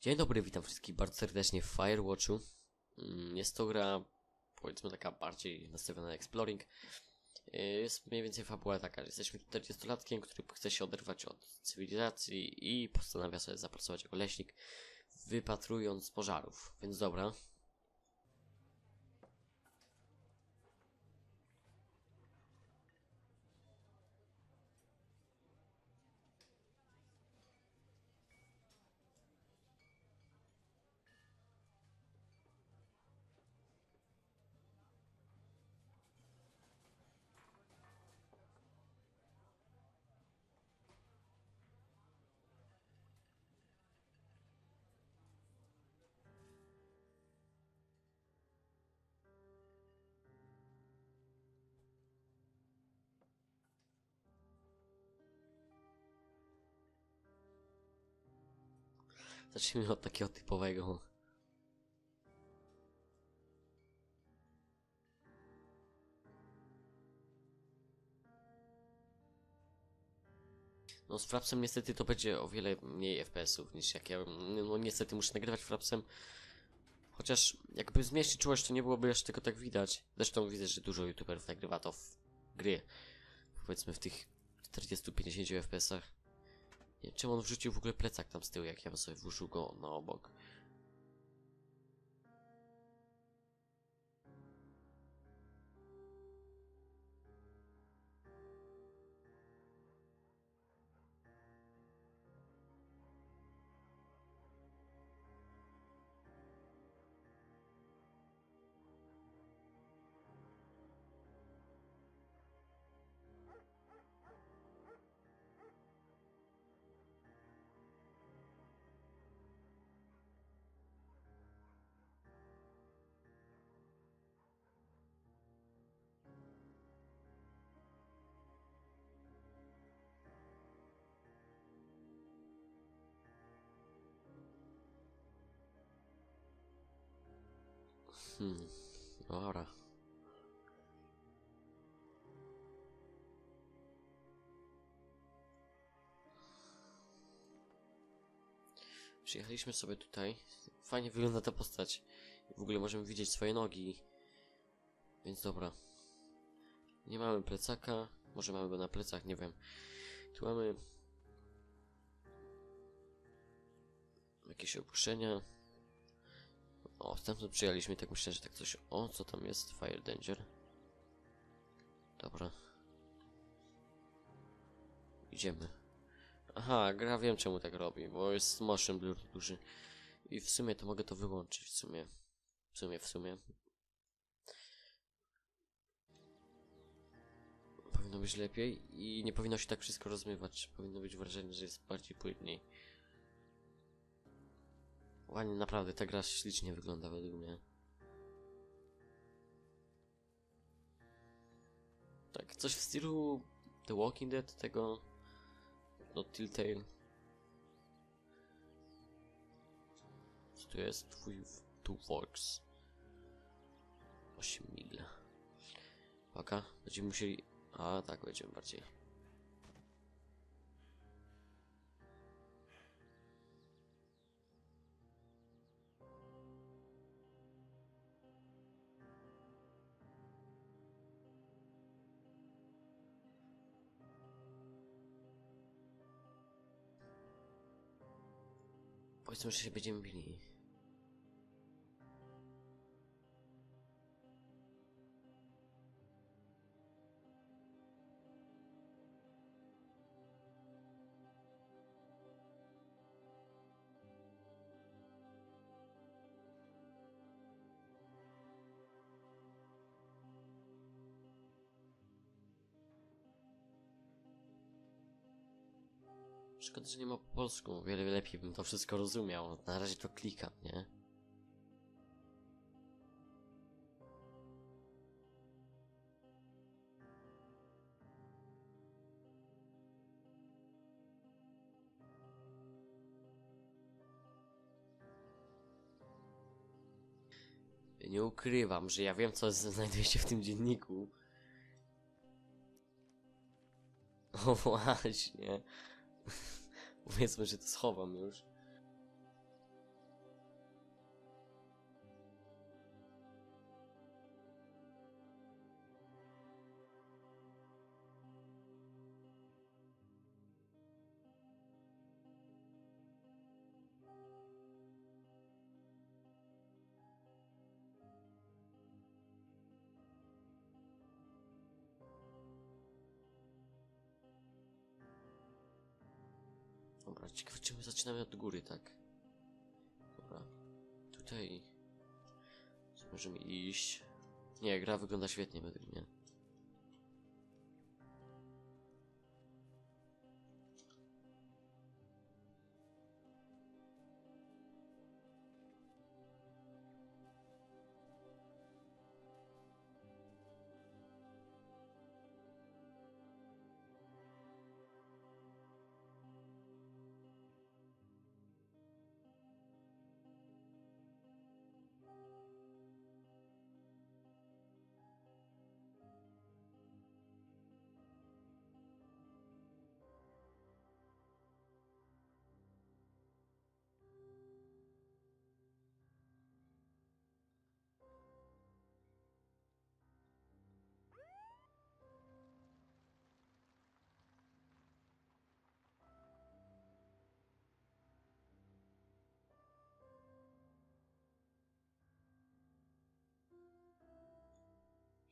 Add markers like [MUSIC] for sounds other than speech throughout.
Dzień dobry, witam wszystkich bardzo serdecznie w Firewatchu. Mm, Jest to gra, powiedzmy taka bardziej nastawiona na exploring. Yy, Jest mniej więcej fabuła taka, że jesteśmy 40-latkiem, który chce się oderwać od cywilizacji i postanawia sobie zapracować jako leśnik, wypatrując pożarów. Więc dobra. Zacznijmy od takiego typowego. No z Frapsem niestety to będzie o wiele mniej FPS-ów niż jak ja... No niestety muszę nagrywać Frapsem. Chociaż jakby zmieścić czułość to nie byłoby aż tylko tak widać. Zresztą widzę, że dużo youtuberów nagrywa to w gry. Powiedzmy w tych 40-50 FPS-ach. Nie czemu on wrzucił w ogóle plecak tam z tyłu, jak ja bym sobie włożył go na obok. Hmm, dobra. Przyjechaliśmy sobie tutaj. Fajnie wygląda ta postać. W ogóle możemy widzieć swoje nogi. Więc dobra. Nie mamy plecaka. Może mamy go na plecach, nie wiem. Tu mamy... Jakieś ogłoszenia. O, stamtąd przyjechaliśmy, tak myślę, że tak coś... O, co tam jest? Fire Danger. Dobra. Idziemy. Aha, gra wiem czemu tak robi, bo jest motion blur duży. I w sumie to mogę to wyłączyć, w sumie. W sumie, w sumie. Powinno być lepiej i nie powinno się tak wszystko rozmywać. Powinno być wrażenie, że jest bardziej płynniej. Ładnie, naprawdę, ta gra ślicznie wygląda według mnie. Tak, coś w stylu The Walking Dead, tego... No, Telltale. Co tu jest? Twój... Tu Works. 8 mil. Paka, będziemy musieli... A, tak, będziemy bardziej. Powiedzmy, że się będziemy bili. Szkoda, że nie ma po polsku. O wiele lepiej bym to wszystko rozumiał. Na razie to klikam, nie? Nie ukrywam, że ja wiem, co znajduje się w tym dzienniku. [LAUGHS] O właśnie. Powiedzmy, że to schowam już. Ale ciekawe, czy my zaczynamy od góry, tak? Dobra. Tutaj... Możemy iść? Nie, gra wygląda świetnie według mnie.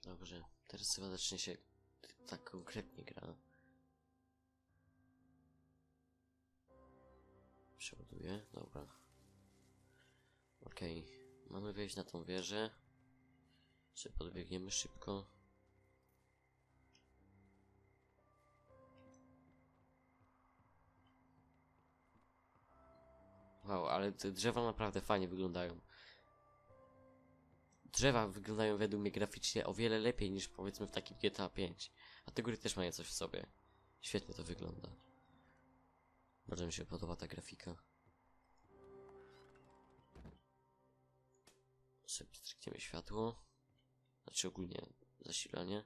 Dobrze, teraz chyba zacznie się tak konkretnie gra. Przeładuję, dobra. Okej, mamy wejść na tą wieżę. Czy podbiegniemy szybko? Wow, ale te drzewa naprawdę fajnie wyglądają. Drzewa wyglądają według mnie graficznie o wiele lepiej niż powiedzmy w takim GTA 5. A te góry też mają coś w sobie. Świetnie to wygląda. Bardzo mi się podoba ta grafika. Sobie strykniemy światło. Znaczy ogólnie zasilanie.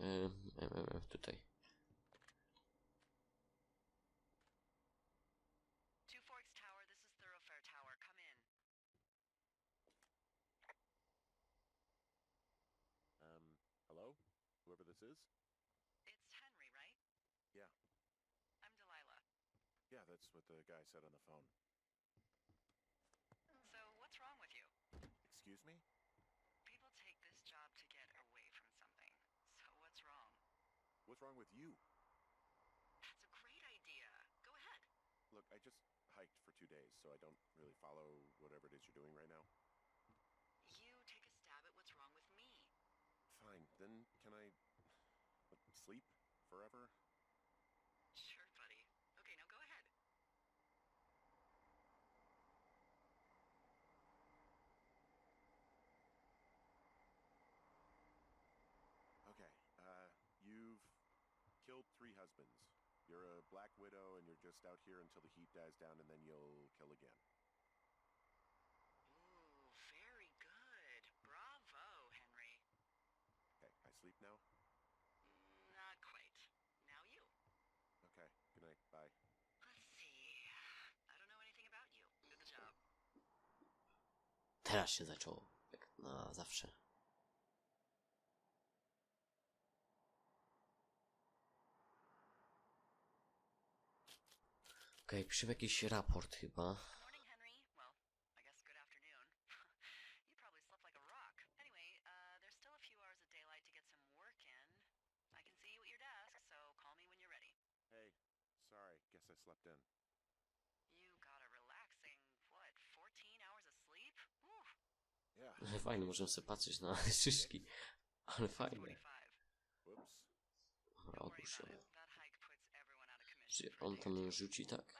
Ym, ym, tutaj. This is? It's Henry, right? Yeah. I'm Delilah. Yeah, that's what the guy said on the phone. So, what's wrong with you? Excuse me? People take this job to get away from something. So, what's wrong? What's wrong with you? That's a great idea. Go ahead. Look, I just hiked for two days, so I don't really follow whatever it is you're doing right now. You take a stab at what's wrong with me. Fine, then can I what, sleep forever? Sure, buddy. Okay, now go ahead. Okay, uh, you've killed three husbands. You're a black widow, and you're just out here until the heat dies down, and then you'll kill again. Ooh, very good. Bravo, Henry. Okay, I sleep now? Not quite. Now you. Okay, good night, bye. Let's see. I don't know anything about you. Good job. Teraz się zaczęło. Jak na zawsze. [LAUGHS] call me when you're ready. Hey, sorry, guess I slept in. You got a relaxing, what, 14 hours of sleep? Yeah, Fajnie, możemy sobie patrzeć na szyszki. Ale fajnie. 45. whoops. Dobra, odłóż ją. it. That hike puts everyone out of commission Czy on tam rzuci tak?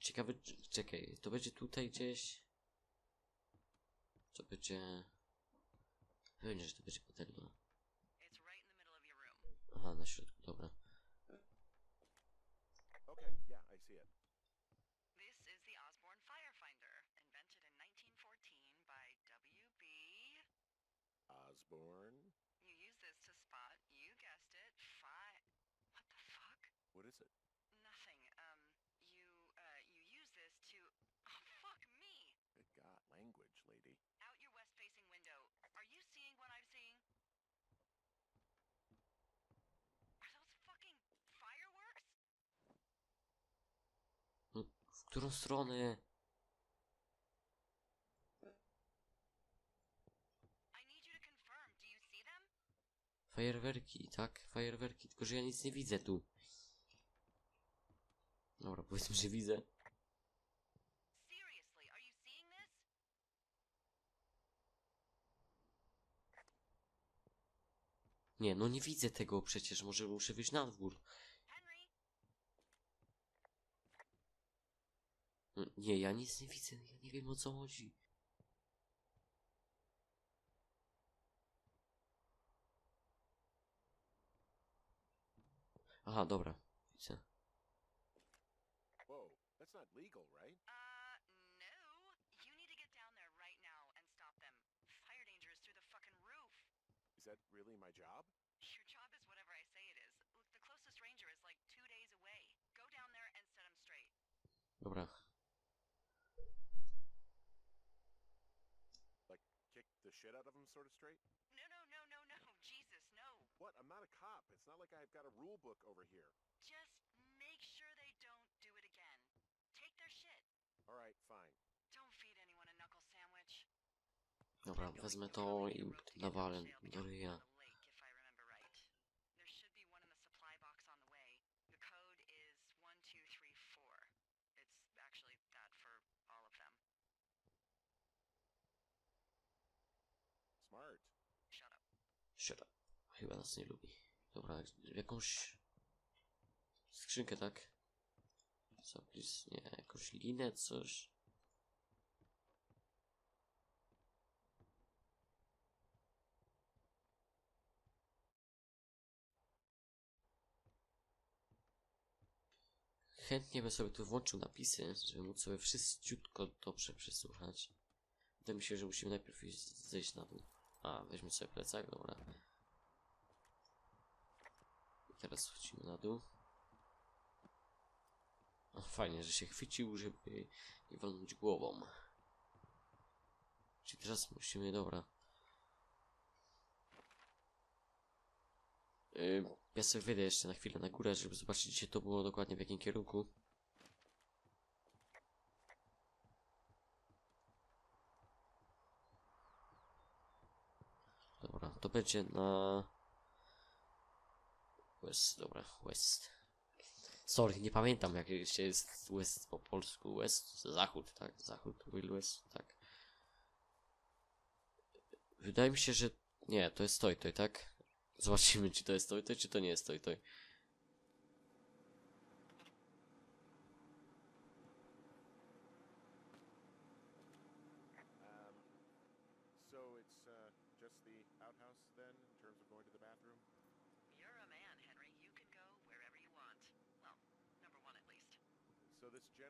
Ciekawe, czekaj, to będzie tutaj gdzieś? To będzie... Pewnie, że to będzie your room. Aha, na środku, dobra. Osborne? You use this to spot, you guessed it, fi. What the fuck? What is it? Nothing. Um, you, uh, you use this to. Oh, fuck me! Good God, language, lady. Out your west facing window. Are you seeing what I'm seeing? Are those fucking fireworks? którą stronę? Fajerwerki, tak? Fajerwerki, tylko że ja nic nie widzę tu. Dobra, powiedzmy, że widzę. Nie, no nie widzę tego przecież, może muszę wyjść na dwór. No, Nie, ja nic nie widzę, ja nie wiem o co chodzi. Aha, dobra, widzę. Whoa, that's not legal, right? Uh, no. You need to get down there right now and stop them. Fire danger is through the fucking roof. Is that really my job? Your job is whatever I say it is. Look, the closest ranger is like two days away. Go down there and set him straight. Dobra, Kick the shit out of him, sort of straight? No, no, no, no, no. Jesus, no. What? I'm not a cop. It's not like I've got a rule book over here. Just make sure they don't do it again. Take their shit. All right, fine. Don't feed anyone a knuckle sandwich. dobra, wezmę to i nawalę do ryja. If I remember right. Chyba nas nie lubi. Dobra, jakąś skrzynkę, tak? Co, please? Nie, jakąś linę, coś. Chętnie bym sobie tu włączył napisy, żeby móc sobie wszystciutko dobrze przesłuchać. Wydaje mi się, że musimy najpierw zejść na dół. A, weźmy sobie plecak, dobra. Teraz schodzimy na dół. O, fajnie, że się chwycił, żeby nie walnąć głową. Czyli teraz musimy, dobra. Yy, ja sobie wyjdę jeszcze na chwilę na górę, żeby zobaczyć, gdzie to było dokładnie, w jakim kierunku. Dobra, to będzie na... West, dobra, West. Sorry, nie pamiętam jak się jest West po polsku. West, zachód, tak? Zachód, Will West, tak. Wydaje mi się, że... Nie, to jest Toy Toy, tak? Zobaczymy, czy to jest Toy Toy, czy to nie jest Toy Toy. Um, so it's uh, just the outhouse then, in terms of going to the bathroom? You're a man, Henry. You can go wherever you want. Well, number one at least. So this generator Ale is fajne. all the power I've got out here. Ale fajne. Doesn't Sobie to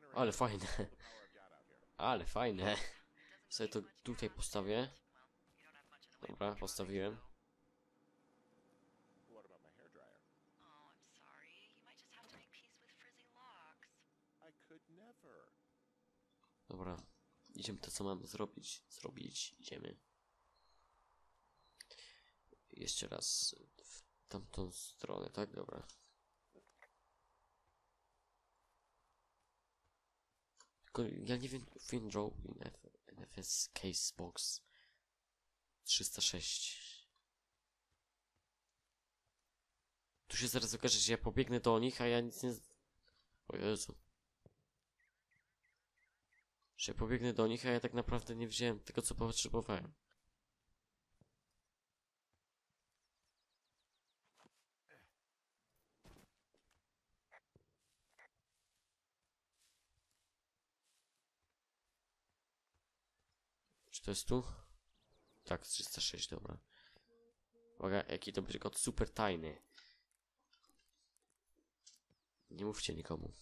mean much to tutaj your postawię. house, Well, you don't have much in the way of Dobra, electronics, postawiłem. so- What about my hairdryer? Oh, I'm sorry. You might just have to make peace with frizzy locks. I could never. Dobra. Idziemy to, co mamy zrobić. Zrobić. Idziemy. Jeszcze raz w tamtą stronę, tak? Dobra. Tylko ja nie wiem, Finrow in F NFS Case Box 306. Tu się zaraz okaże, że ja pobiegnę do nich, a ja nic nie... O Jezu. Że pobiegnę do nich, a ja tak naprawdę nie wziąłem tego, co potrzebowałem. Czy to jest tu? Tak, 306, dobra. Uwaga, jaki to będzie kod super tajny. Nie mówcie nikomu.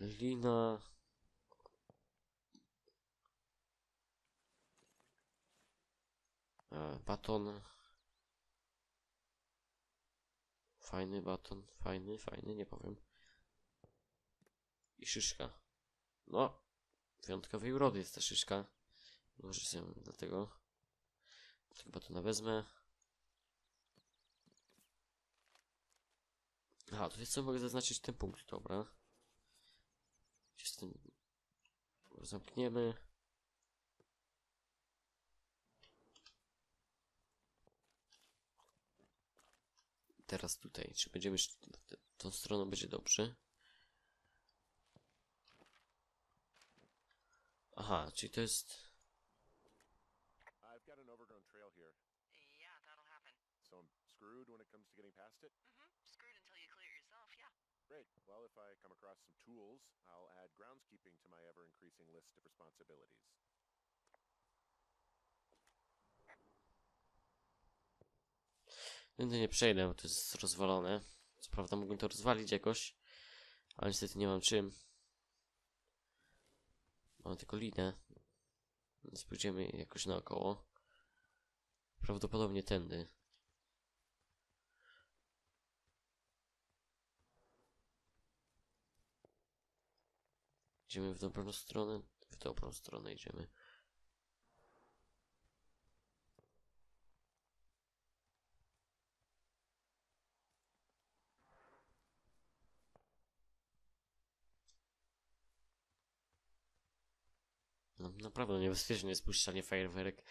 Lina... E, baton. Fajny baton, fajny, fajny, nie powiem. I szyszka. No, wyjątkowej urody jest ta szyszka. Może się dlatego. Tego batona wezmę. Aha, tutaj co mogę zaznaczyć ten punkt, dobra. Gdzie z tym... Zamkniemy. Teraz tutaj. Czy będziemy tą stroną będzie dobrze? Aha, czyli to jest... I've got an overgrown trail here, Yeah, that'll happen. so I'm screwed when it comes to getting past it. Mm-hmm. Screwed until you clear it yourself, yeah. Great. Well, if I come across some tools, I'll add groundskeeping to my ever increasing list of responsibilities. Nigdy nie przejdę, bo to jest rozwalone. Co prawda mógłbym to rozwalić jakoś, ale niestety nie mam czym. Mam tylko linę. Więc jakoś naokoło. Prawdopodobnie tędy. Idziemy w dobrą stronę? W dobrą stronę idziemy. No, naprawdę niebezpiecznie jest puszczanie fajerwerek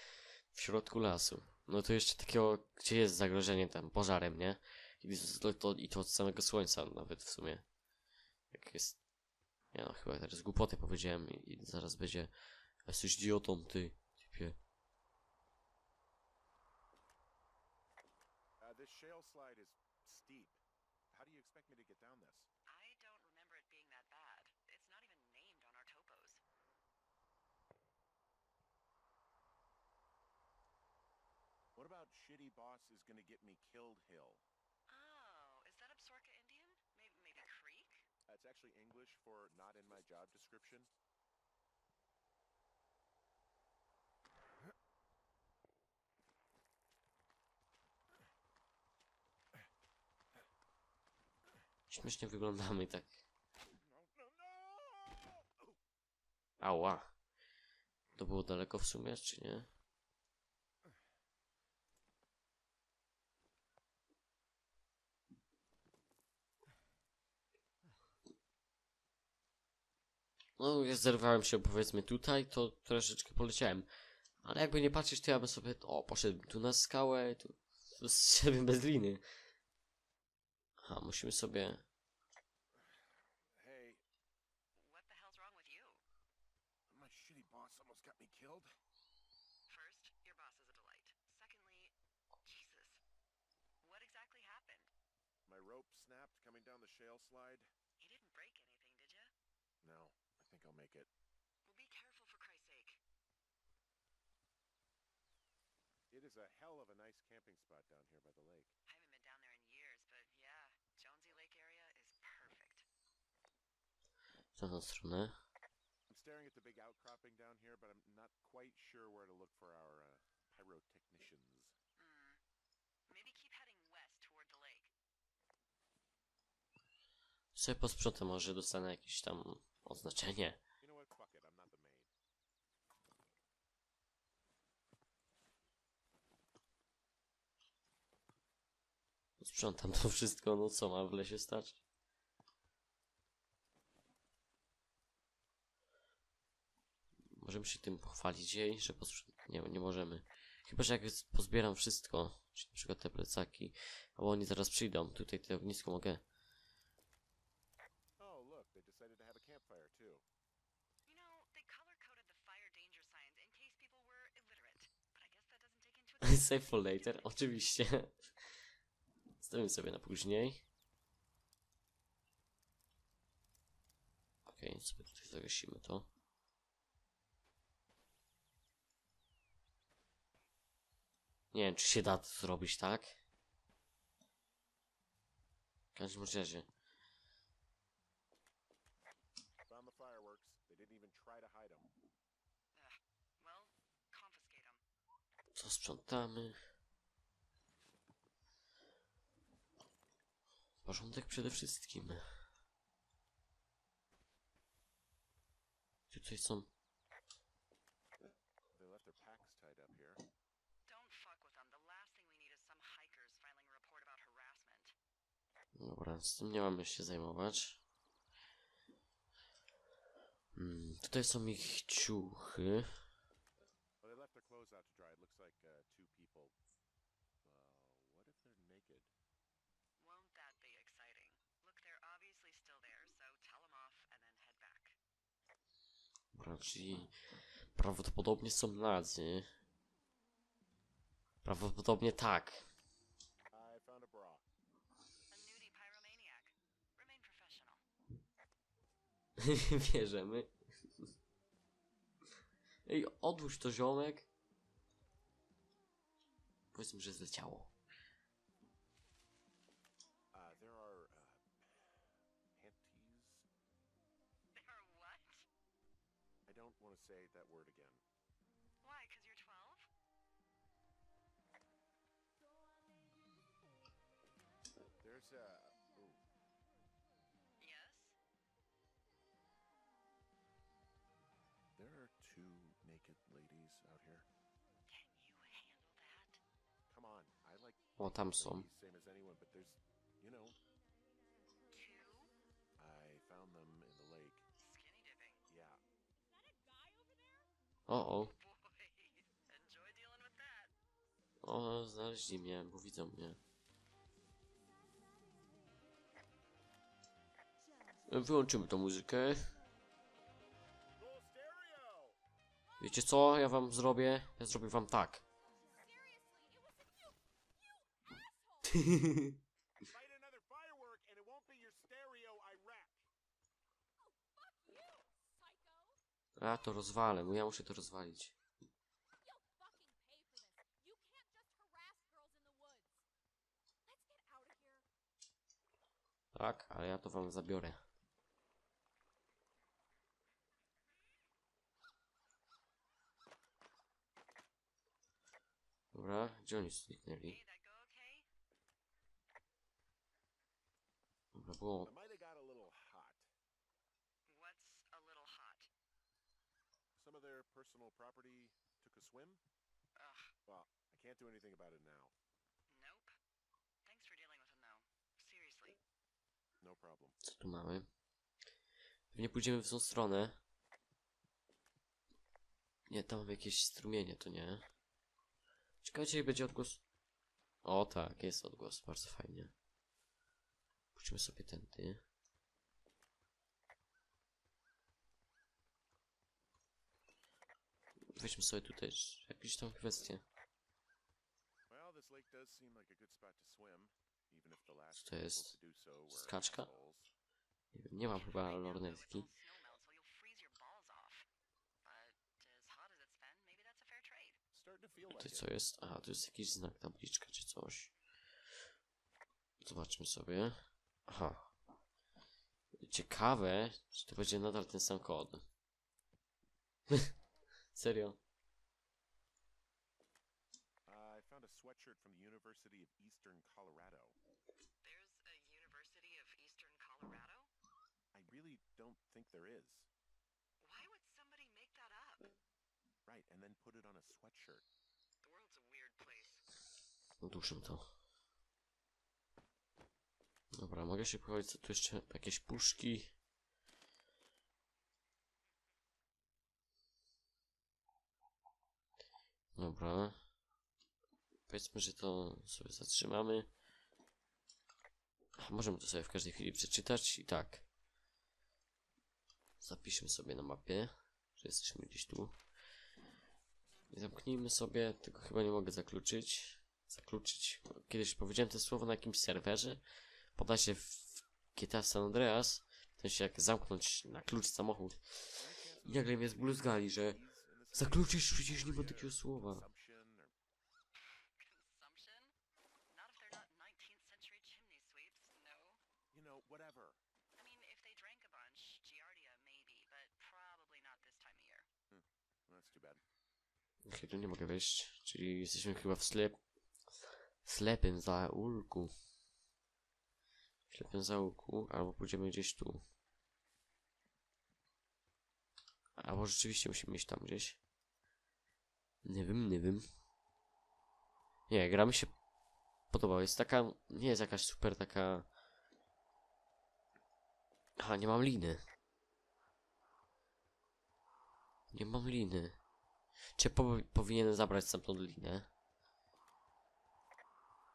w środku lasu. No to jeszcze takiego, gdzie jest zagrożenie tam pożarem, nie? I to, to, i to od samego słońca nawet w sumie. Jak jest... Ja no chyba teraz głupotę powiedziałem i, i zaraz będzie... Jesteś idiotą, ty, typie. Uh, this shale slide is What shitty boss is gonna get me killed hill? Oh, is that Absorka Indian? Maybe, maybe Creek? That's actually English for not in my job description. Śmiesznie wyglądamy tak. Ała. To było daleko w sumie, czy nie? No, jak zerwałem się powiedzmy tutaj, to troszeczkę poleciałem. Ale jakby nie patrzeć, to ja bym sobie, o, poszedłem tu na skałę, tu, tu zszedłem bez liny. Aha, musimy sobie... Hey, What the hell's wrong with you? my rope snapped coming down the shale slide. You didn't break anything, did you? No, think I'll make it. Well, be careful for Christ's sake. It is a hell of a nice camping spot down here by the lake. I haven't been down there in years, but yeah, Jonesy Lake area is perfect. w tamtą stronę. I'm staring at the big outcropping down here, but I'm not quite sure where to look for our uh, pyrotechnicians. Hmm. Maybe keep heading west toward the lake. Sobie posprzątam, może dostanę jakieś tam oznaczenie. Sprzątam to wszystko, no co ma w lesie stać? Możemy się tym pochwalić jej, że. Nie, nie możemy. Chyba, że jak pozbieram wszystko, czyli na przykład te plecaki, albo oni zaraz przyjdą, tutaj te ognisko mogę. Look, they decided to have a campfire too. You know, they color coded the fire danger signs in case people were illiterate. But I guess that doesn't take into account. [LAUGHS] Save for later, oczywiście. Zostawimy sobie na później. Okej, sobie tutaj zagasimy to. Nie wiem, czy się da to zrobić, tak? W każdym razie. Found the fireworks. They didn't even try to hide them. Well, confiscate them. Co sprzątamy? Porządek przede wszystkim. Tutaj są. They left their packs tied up here. Don't fuck with them. The last thing we need is some hikers filing a report about harassment. Dobra, z tym nie mamy się zajmować. Mm, tutaj są ich ciuchy. Well, they left their clothes out to dry. It looks like uh, two people. Uh, what if they're naked? Won't that be exciting? Look, they're obviously still there, so tell them off and then head back. Dobra, czyli prawdopodobnie są nadzy. Prawdopodobnie tak. I found a bra. A nudie pyromaniac. Remain professional. [LAUGHS] Bierzemy. Ej, odłóż to ziomek. Powiedzmy, że zleciało. Skinny dipping. Yeah, O, o. [LAUGHS] That. O, znaleźli mnie, bo widzą mnie. Wyłączymy tą muzykę. Wiecie co? Ja wam zrobię? Ja zrobię wam tak. [LAUGHS] Ja to rozwalę, bo ja muszę to rozwalić. Tak, ale ja to wam zabiorę. Dobra, gdzie oni zniknęli? Hey, that go okay? Dobra, było. I might have got a little hot. What's a little hot? Some of their personal property took a swim. Ugh, Well, I can't do anything about it now. nope. Thanks for dealing with him, though. Seriously. No problem. Co tu mamy? Pewnie pójdziemy w tą stronę. Nie, tam mamy jakieś strumienie, to nie. Ciekawe, czy będzie odgłos. O tak, jest odgłos, bardzo fajnie. Pójdźmy sobie tędy. Weźmy sobie tutaj jakieś tam kwestie. A to Co to jest? to Skaczka? Nie wiem, nie mam chyba lornetki. a to Tutaj co jest? Aha, tu jest jakiś znak, tabliczka czy coś. Zobaczmy sobie. Aha. Ciekawe, czy to będzie nadal ten sam kod. [LAUGHS] Serio? Uh, I found a sweatshirt from the University of Eastern Colorado. There's a University of Eastern Colorado? I really don't think there is. Why would somebody make that up? Right, and then put it on a sweatshirt. The world's a weird place. Odłóżmy to. Dobra, mogę się pochwalić, co tu jeszcze? Jakieś puszki. Dobra. Powiedzmy, że to sobie zatrzymamy. Możemy to sobie w każdej chwili przeczytać i tak. Zapiszmy sobie na mapie, że jesteśmy gdzieś tu. I zamknijmy sobie, tylko chyba nie mogę zakluczyć. Zakluczyć. Kiedyś powiedziałem to słowo na jakimś serwerze. Poda się w GTA San Andreas. W sensie jak zamknąć na klucz samochód. I nagle mnie zbluzgali, że zakluczysz przecież nie ma takiego słowa. Consumption or Consumption? Not if they're not 19th century chimney sweeps, you know, whatever. I mean, if they drank a bunch, Giardia maybe, but probably not this time of year. Well, that's too bad. Okej, tu nie mogę wejść. Czyli jesteśmy chyba w slep... Slepym zaułku. W ślepym zaułku, albo pójdziemy gdzieś tu. Albo rzeczywiście musimy iść tam gdzieś. Nie wiem, nie wiem. Nie, gra mi się podoba. Jest taka... Nie jest jakaś super taka... Aha, nie mam liny. Nie mam liny. Czy po powinienem zabrać stamtąd linę?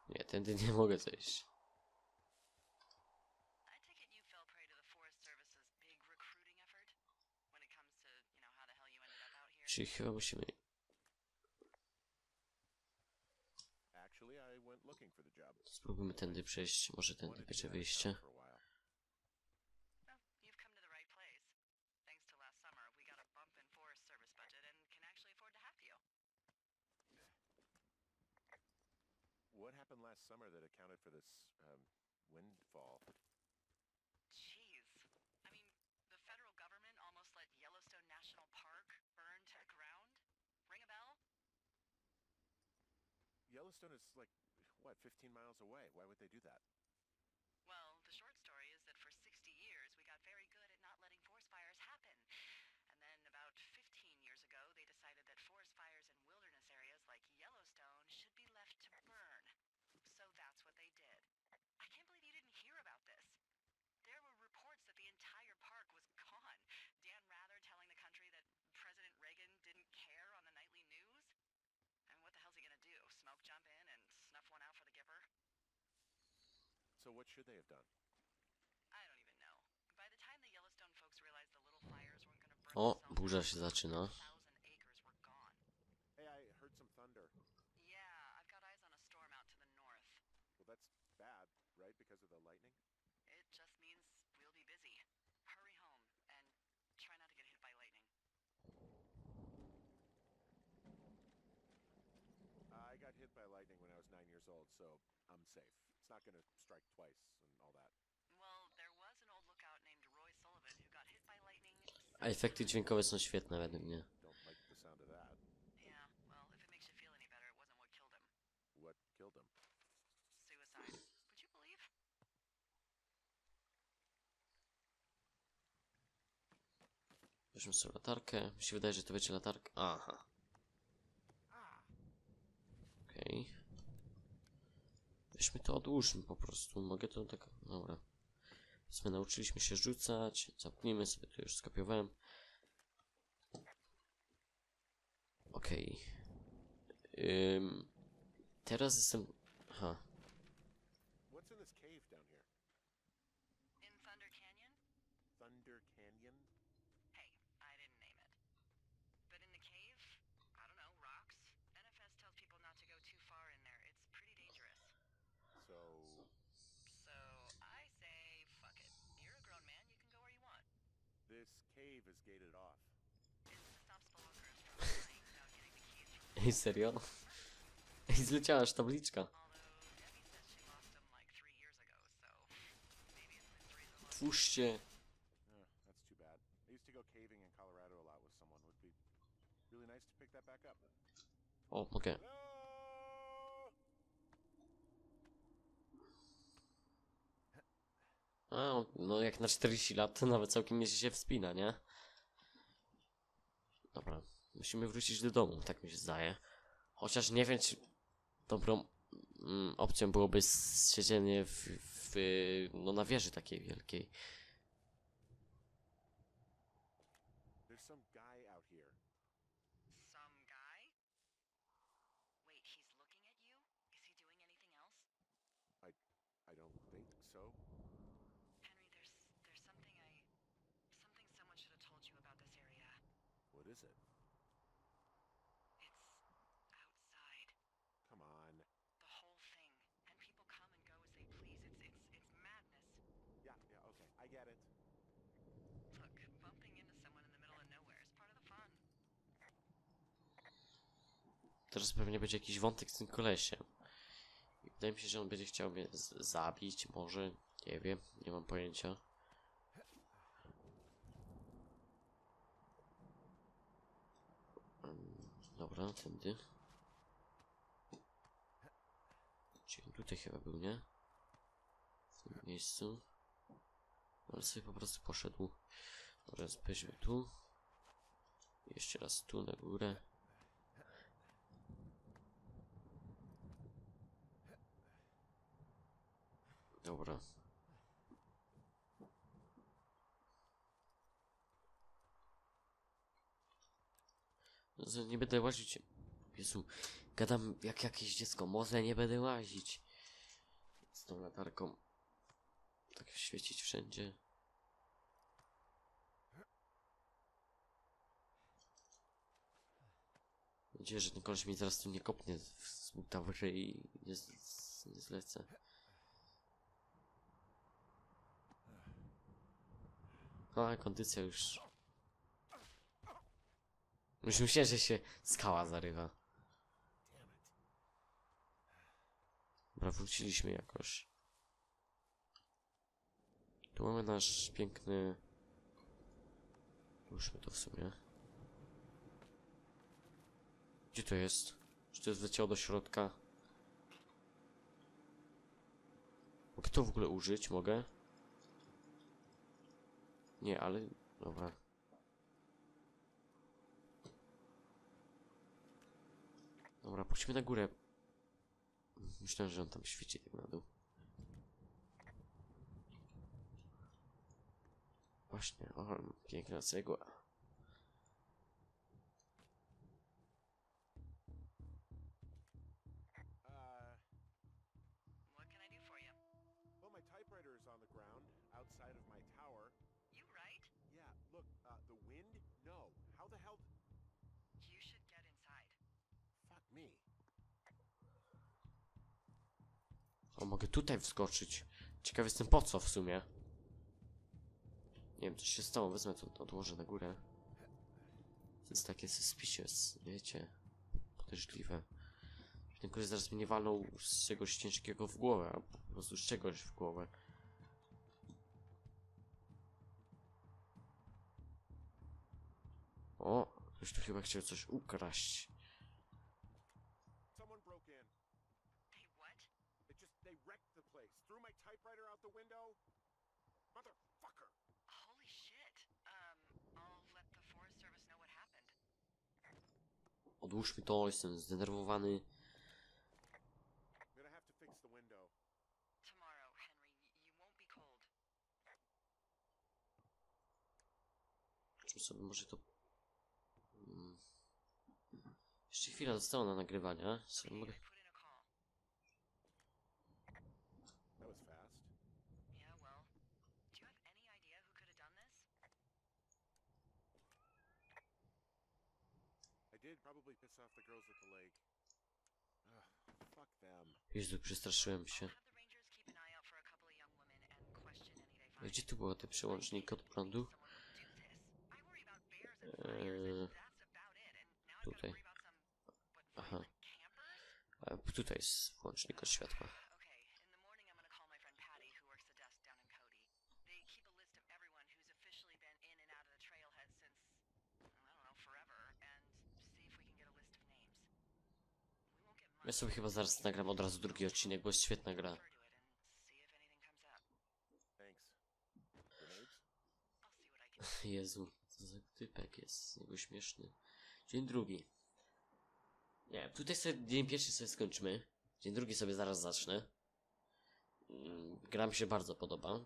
Nie, tędy nie mogę zejść. Forest Service budget and can actually afford to have you. What happened last summer that accounted for this um, windfall? Yellowstone is like, what, 15 miles away? Why would they do that? Well, the short story is that for 60 years we got very good at not letting forest fires happen. And then about 15 years ago, they decided that forest fires in wilderness areas like Yellowstone should be left to burn. So that's what they did. I can't believe you didn't hear about this. There were reports that the entire park was gone. Dan Rather telling the country that President Reagan didn't care on the nightly news? I mean, what the hell's he gonna do? Smoke jump in and snuff one out for the Gipper? So what should they have done? I don't even know. By the time the Yellowstone folks realized the little fires weren't gonna burn O, burza się zaczyna. 1,000 acres were gone. Hey, I heard some thunder. Yeah, I've got eyes on a storm out to the north. Well, that's bad, right? Because of the lightning? It just means we'll be busy. Hurry home and try not to get hit by lightning. I got hit by lightning when I was nine years old, so I'm safe. It's not going to strike twice and all that. Well, there was an old lookout named Roy Sullivan who got hit by lightning. A efekty dźwiękowe są świetne według mnie. Don't like the sound of that. Yeah, well, if it makes you feel any better, it wasn't what killed him. What killed him? Suicide. Would you believe? Weźmy sobie latarkę. Mi się wydaje, że to będzie latarka. Aha. Okej. Weźmy to, odłóżmy po prostu. Mogę to tak... Dobra. Powiedzmy, nauczyliśmy się rzucać. Zapnijmy sobie, to już skopiowałem. Okej. Ym, teraz jestem... Aha. What's in this cave down here? In Thunder Canyon? Thunder Canyon? Hey, I didn't name it. But in the cave, I don't know, rocks? NFS tells people not to go too far in there. It's pretty dangerous. So, So I say, fuck it. You're a grown man, you can go where you want. this cave is gated off. It's to stop spelunker from lying about getting the keys from Ej, serio? Ej, zleciała aż tabliczka. Although Debbie says she lost them like three years ago, so maybe it's mysteries alone. Twórzcie. Oh, that's too bad. I used to go caving in Colorado a lot with someone. Would be really nice to pick that back up. O, mogę. Hello? A, no jak na 40 lat to nawet całkiem nieźle się wspina, nie? Dobra, musimy wrócić do domu, tak mi się zdaje. Chociaż nie wiem, czy dobrą mm, opcją byłoby siedzenie w, w, no na wieży takiej wielkiej. There's some guy out here. Some guy? Wait, he's looking at you? Is he doing anything else? I don't think so. Henry, there's there's something I something someone should have told you about this area. What is it? It's outside. Come on. The whole thing. And people come and go as they please. It's it's it's madness. Yeah, yeah, okay. I get it. Look, bumping into someone in the middle of nowhere is part of the fun. Teraz pewnie będzie jakiś wątek z tym kolesiem. I wydaje mi się, że on będzie chciał mnie zabić, może, nie wiem, nie mam pojęcia. Mm, Dobra, tędy. Czyli tutaj chyba był, nie? W tym miejscu. Ale sobie po prostu poszedł. Dobra, weźmy tu. Jeszcze raz tu na górę. Dobra. że nie będę łazić. Jezu, gadam jak jakieś dziecko, może nie będę łazić. Z tą latarką. Tak świecić wszędzie. Mam nadzieję, że ten koleś mi zaraz tu nie kopnie z buta w ryj i nie, z, nie zlecę. A, kondycja już... Już myślałem, że się skała zarywa. Dobra, wróciliśmy jakoś. Tu mamy nasz piękny... Ruszmy to w sumie. Gdzie to jest? Czy to jest wleciało do środka? Mogę to w ogóle użyć? Mogę? Nie, ale... Dobra. Dobra, pójdźmy na górę. Myślałem, że on tam świeci tak na dół. Właśnie, o, piękna cegła. Mogę tutaj wskoczyć. Ciekaw jestem po co w sumie. Nie wiem, co się stało. Wezmę to, odłożę na górę. To jest takie suspicious, wiecie. Podejrzliwe. Ktoś zaraz mnie nie z czegoś ciężkiego w głowę, albo po prostu z czegoś w głowę. O, ktoś tu chyba chciał coś ukraść. Someone broke in. Hey, what? They just they wrecked the place. Threw my typewriter out the window. Motherfucker. Holy shit. Um, I'll let the Forest Service know what happened. Odłóż mi to, jestem zdenerwowany. I'm gonna have to fix the window. Tomorrow, Henry, y- you won't be cold. Czy sobie może to... Mm. Jeszcze chwila została na nagrywania. Sobie mogę... I put in a call. That was fast. Yeah, well, do you have any idea who could have done this? I did probably piss off the girls at the lake. Ugh, fuck them. Jezu, przestraszyłem I'll się. have the Rangers keep an eye out for a couple of young women and question any they A find. Gdzie tu było te przełącznik od prądu? Eee, tutaj. Aha. A tutaj jest włącznik od światła. Okay, in the morning I'm gonna call my friend Patty, who works the desk down in Cody. They keep a list of everyone who's officially been in and out of the trailhead since I don't know forever, and see if we can get a list of names. We won't get much. Ja sobie chyba zaraz nagram od razu drugi odcinek, bo jest świetna gra. To. [LAUGHS] Jezu, co za typek jest niego śmieszny. Dzień drugi. Nie, tutaj sobie dzień pierwszy sobie skończymy. Dzień drugi sobie zaraz zacznę. Mm, Gra mi się bardzo podoba.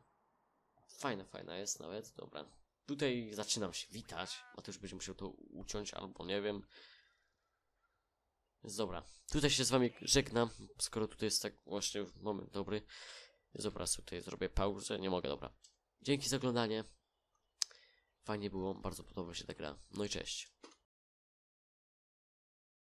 Fajna, fajna jest nawet, dobra. Tutaj zaczynam się witać. Mateusz będzie musiał to uciąć, albo nie wiem. Jest dobra. Tutaj się z wami żegnam, skoro tutaj jest tak właśnie moment dobry. Dobra, tutaj zrobię pauzę. Nie mogę, dobra. Dzięki za oglądanie. Fajnie było, bardzo podoba mi się ta gra. No i cześć.